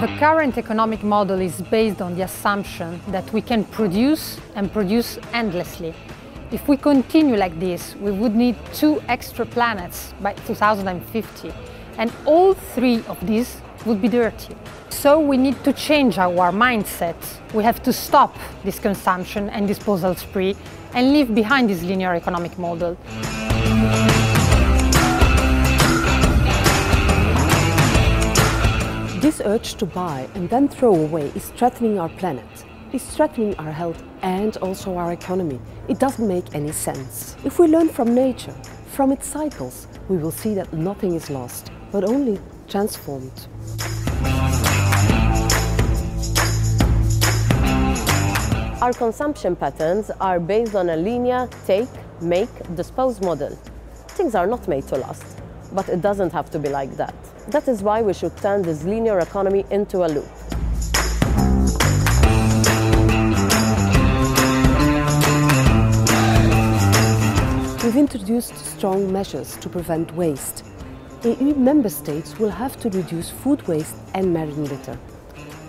The current economic model is based on the assumption that we can produce and produce endlessly. If we continue like this, we would need two extra planets by 2050, and all three of these would be dirty. So we need to change our mindset. We have to stop this consumption and disposal spree and leave behind this linear economic model. This urge to buy and then throw away is threatening our planet. It's threatening our health and also our economy. It doesn't make any sense. If we learn from nature, from its cycles, we will see that nothing is lost, but only transformed. Our consumption patterns are based on a linear take, make, dispose model. Things are not made to last, but it doesn't have to be like that. That is why we should turn this linear economy into a loop. We've introduced strong measures to prevent waste. EU member states will have to reduce food waste and marine litter,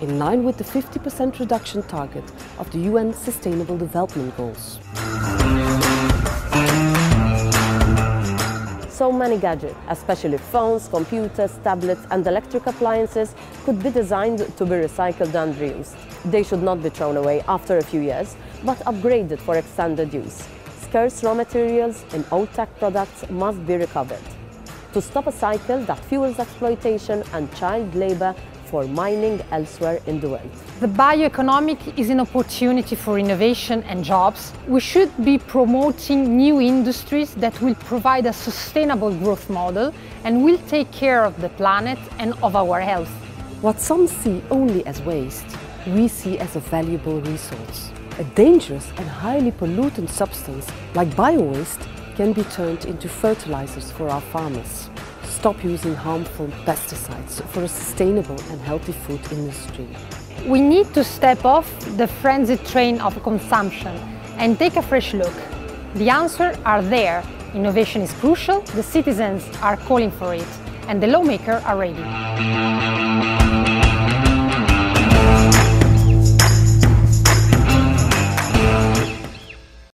in line with the 50% reduction target of the UN Sustainable Development Goals. So many gadgets, especially phones, computers, tablets, and electric appliances, could be designed to be recycled and reused. They should not be thrown away after a few years, but upgraded for extended use. Scarce raw materials in old tech products must be recovered to stop a cycle that fuels exploitation and child labor for mining elsewhere in the world. The bioeconomic is an opportunity for innovation and jobs. We should be promoting new industries that will provide a sustainable growth model and will take care of the planet and of our health. What some see only as waste, we see as a valuable resource. A dangerous and highly pollutant substance like biowaste can be turned into fertilizers for our farmers. Stop using harmful pesticides for a sustainable and healthy food industry. We need to step off the frenzied train of consumption and take a fresh look. The answers are there. Innovation is crucial, the citizens are calling for it, and the lawmakers are ready.